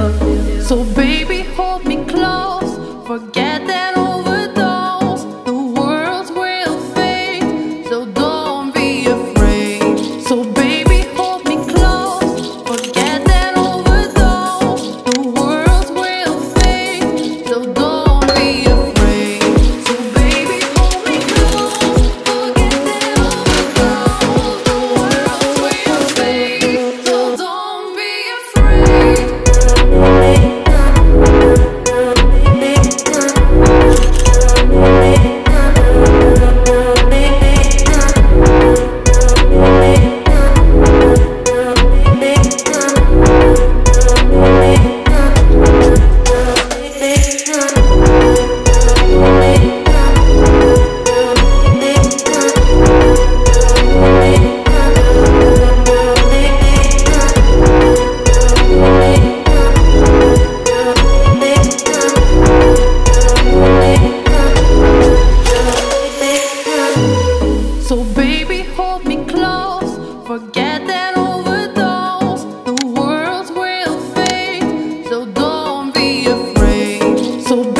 So baby, hold me close. Forget that overdose. The world will fade. So don't be afraid. So baby, hold me close. so.